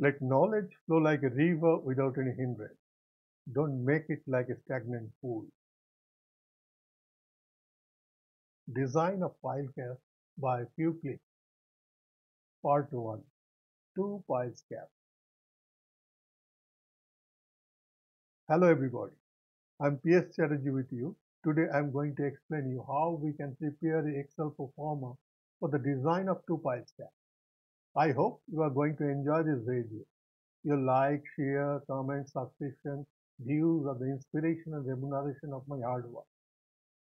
Let knowledge flow like a river without any hindrance. Don't make it like a stagnant pool. Design a pile cap by a few clicks. Part 1. 2 piles cap. Hello everybody. I'm PS Chatterjee with you. Today I'm going to explain you how we can prepare the Excel proforma for the design of 2 piles cap. I hope you are going to enjoy this video. Your like, share, comment, subscription, views are the inspiration and remuneration of my hard work.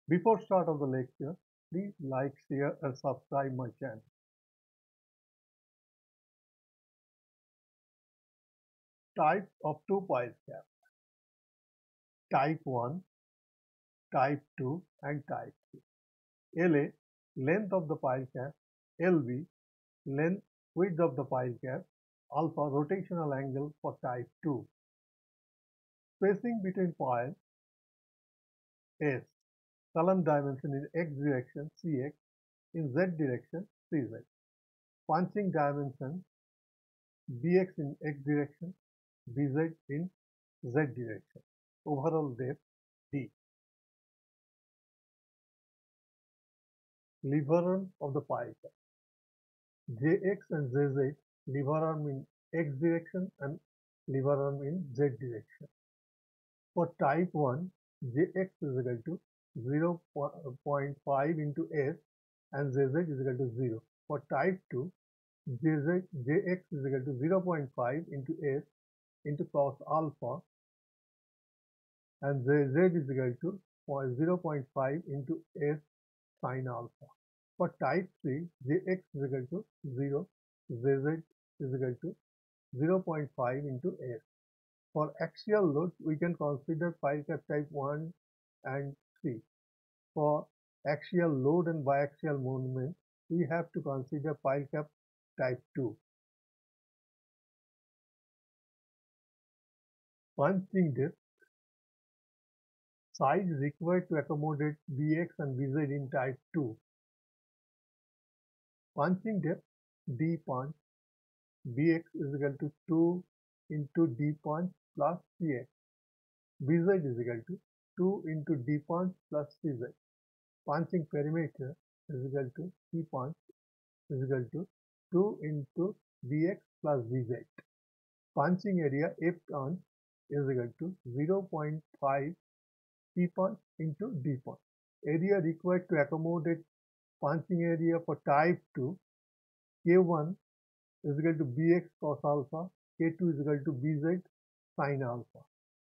Before start of the lecture, please like, share and subscribe my channel. Type of 2 piles cap. Type 1, Type 2 and Type 3. LA, length of the pile cap. LB, length width of the pile cap, alpha rotational angle for type 2. Spacing between piles S, column dimension in x direction Cx, in z direction Cz. Punching dimension Bx in x direction, Bz in z direction. Overall depth D. Lever of the pile cap. Jx and Zz lever arm in x direction and lever arm in z direction. For type 1, Jx is equal to 0 0.5 into S and Zz is equal to 0. For type 2, Jz, Jx is equal to 0 0.5 into S into cos alpha and Zz is equal to 0 0.5 into S sin alpha. For type 3, Jx is equal to 0, Zz is equal to 0.5 into S. For axial load, we can consider pile cap type 1 and 3. For axial load and biaxial movement, we have to consider pile cap type 2. Punching depth size required to accommodate Bx and Bz in type 2 punching depth d punch. Bx is equal to 2 into d punch plus cx. Bz is equal to 2 into d punch plus cz. Punching perimeter is equal to c punch is equal to 2 into bx plus bz. Punching area f punch is equal to 0.5 c punch into d punch. Area required to accommodate punching area for type 2 k1 is equal to bx cos alpha k2 is equal to bz sin alpha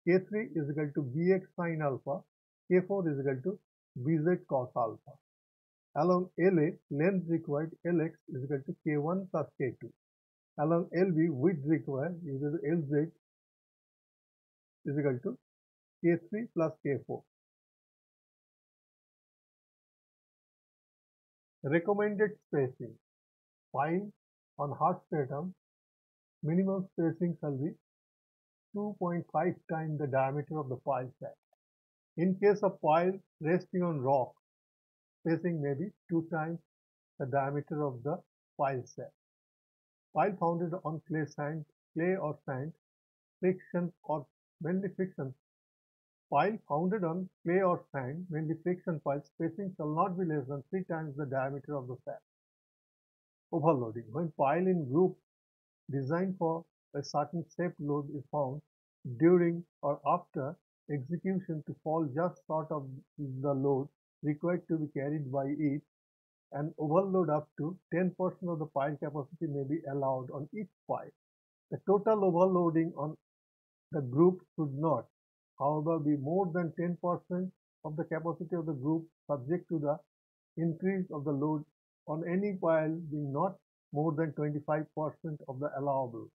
k3 is equal to bx sin alpha k4 is equal to bz cos alpha. Along LA length required Lx is equal to k1 plus k2 along LB width required is equal to Lz is equal to k3 plus k4 Recommended spacing. Pile on hard stratum, minimum spacing shall be 2.5 times the diameter of the pile set. In case of pile resting on rock, spacing may be 2 times the diameter of the pile set. Pile founded on clay sand, clay or sand, friction or mainly friction Pile founded on clay or sand, mainly friction pile, spacing shall not be less than 3 times the diameter of the set. Overloading. When pile in group designed for a certain shape load is found during or after execution to fall just short of the load required to be carried by it, an overload up to 10% of the pile capacity may be allowed on each pile. The total overloading on the group should not however be more than 10% of the capacity of the group subject to the increase of the load on any pile being not more than 25% of the allowable.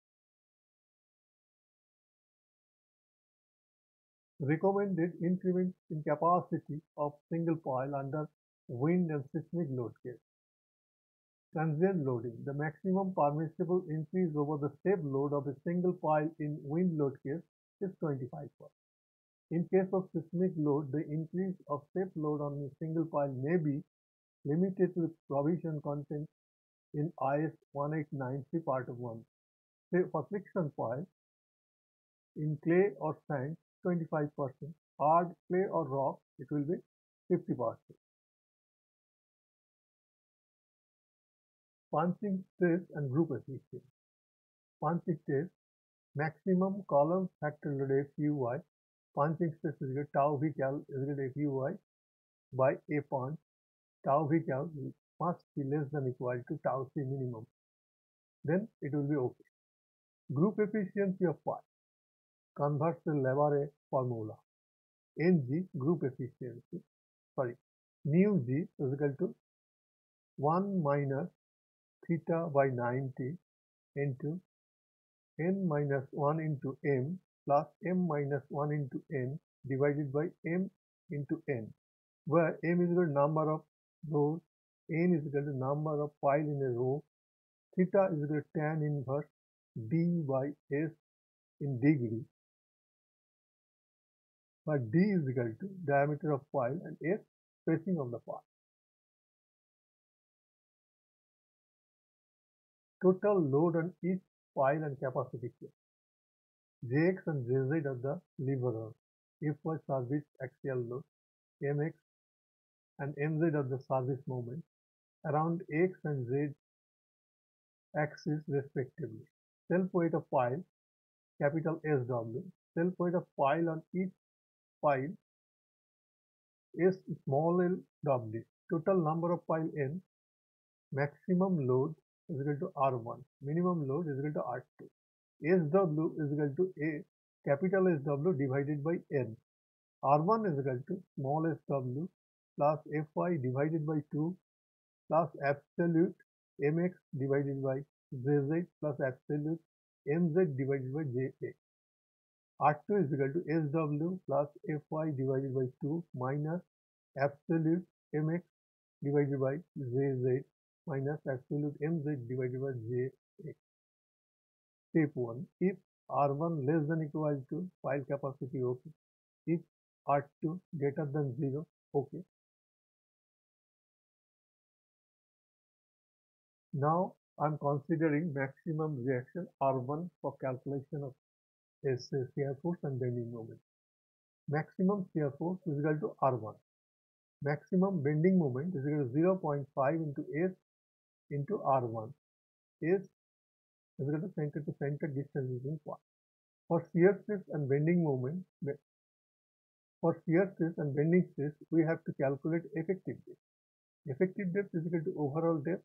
Recommended increment in capacity of single pile under wind and seismic load case. Transient loading. The maximum permissible increase over the step load of a single pile in wind load case is 25%. In case of seismic load, the increase of safe load on a single pile may be limited to the provision content in IS 1893 part of 1. say for friction pile, in clay or sand 25%, hard clay or rock it will be 50%. Punching stress and group efficiency. Punching stress maximum column factor load FUY punching stress is equal to tau v cal is equal to FUY by a punch tau v cal must be less than equal to tau c minimum then it will be okay. Group efficiency of pi Converse-Labarre formula. Ng group efficiency, sorry, mu g is equal to 1 minus theta by 90 into n minus 1 into m plus m minus 1 into n divided by m into n, where m is equal to number of rows, n is equal to number of pile in a row, theta is equal to tan inverse d by s in degree but d is equal to diameter of pile and s spacing of the pile. Total load on each pile and capacity Q. Jx and Jz are the leverer, Fy service axial load, Mx and Mz are the service moment around x and z axis respectively. Self weight of pile, capital SW, self weight of pile on each pile S small l W, total number of pile n, maximum load is equal to R1, minimum load is equal to R2. SW is equal to A capital SW divided by N. R1 is equal to small sw plus Fy divided by 2 plus absolute mx divided by Jz plus absolute mz divided by Ja. R2 is equal to SW plus Fy divided by 2 minus absolute mx divided by Jz minus absolute mz divided by Ja. Step 1. If R1 less than equal to pile capacity OK. If R2 greater than 0 OK. Now I'm considering maximum reaction R1 for calculation of shear force and bending moment. Maximum shear force is equal to R1. Maximum bending moment is equal to 0.5 into S into R1. S is equal to center to center distance using point. For shear stress and bending moment, for shear stress and bending stress, we have to calculate effective depth. Effective depth is equal to overall depth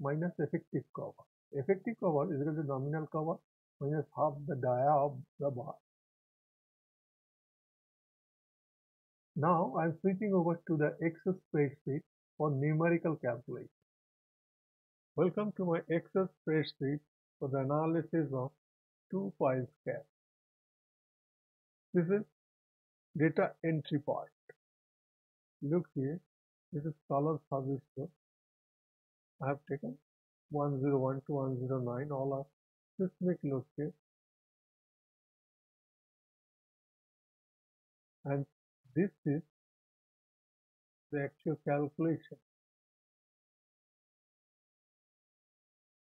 minus effective cover. Effective cover is equal to nominal cover minus half the dia of the bar. Now I am switching over to the Excel spreadsheet for numerical calculation. Welcome to my Excel spreadsheet for the analysis of two piles cap. This is data entry part. Look here, this is solar service flow. I have taken 101 to 109, all are seismic load case. And this is the actual calculation.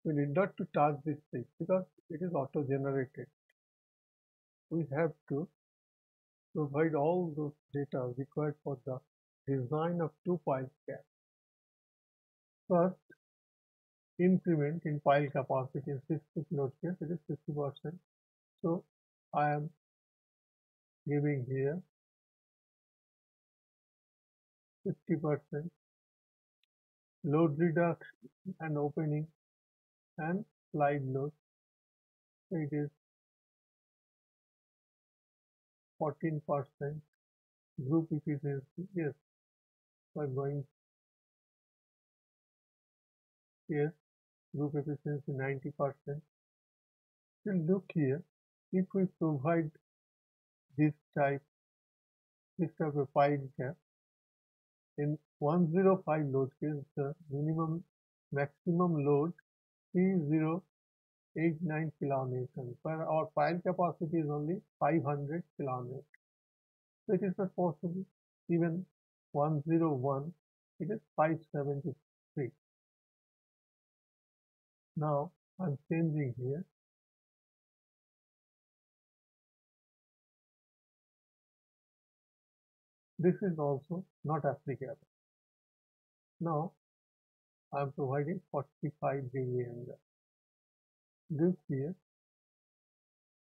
We need not to touch this thing because it is auto generated. We have to provide all those data required for the design of two pile cap. First, increment in pile capacity is seismic load case it is 50 percent so I am giving here 50 percent load reduction and opening and slide load. It is 14 percent. Group efficiency yes. By going yes group efficiency 90%. So look here, if we provide this type, this type of pile cap, in 105 load case, the minimum maximum load 3089 kilonewton per our pile capacity is only 500 kilonewton so it is not possible. Even 101 it is 573 now I'm changing here. This is also not applicable. Now I am providing 45 degree angle. This here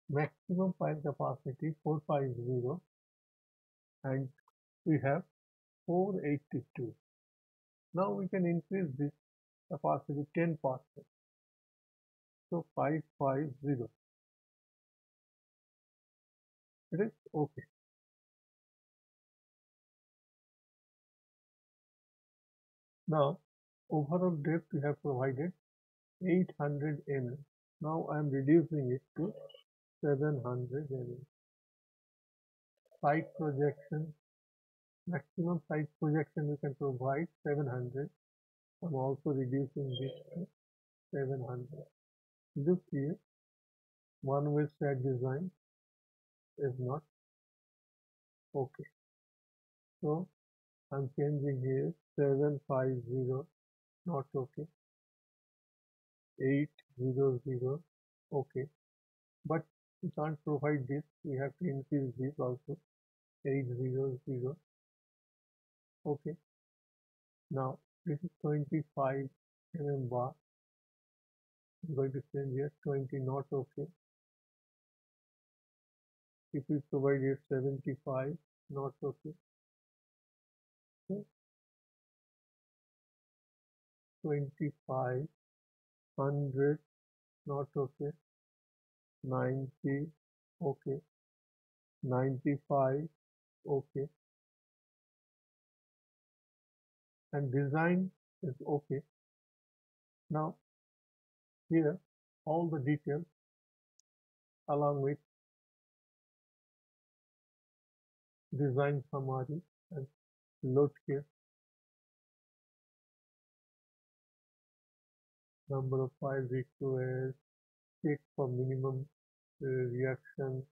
maximum pile capacity 450 and we have 482. Now we can increase this capacity 10 percent. So 550. It is okay. Now overall depth we have provided 800 mm. Now I am reducing it to 700 mm. Side projection, maximum side projection we can provide 700. I'm also reducing this to 700. Look here, one way stack design is not okay. So I'm changing here 750 not okay. 800 okay. But we can't provide this. We have to increase this also. 800 okay. Now this is 25 mm bar. I'm going to change here 20 not okay. If we provide here 75 not okay 25 100 not okay. 90 okay. 95 okay. And design is okay. Now here all the details along with design summary and load here number of pile requests, check for minimum uh, reaction,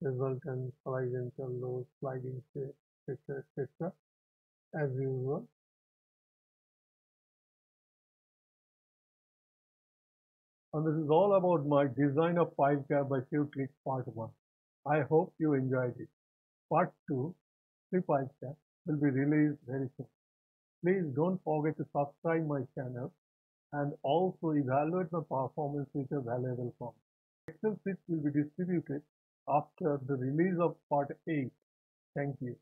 resultant horizontal load, sliding state, etc. etc. as usual. And this is all about my design of pile cap by Few-Clicks part 1. I hope you enjoyed it. Part 2, three free pile cap, will be released very soon. Please don't forget to subscribe my channel and also evaluate the performance which is available from. Excel sheets will be distributed after the release of part 8. Thank you.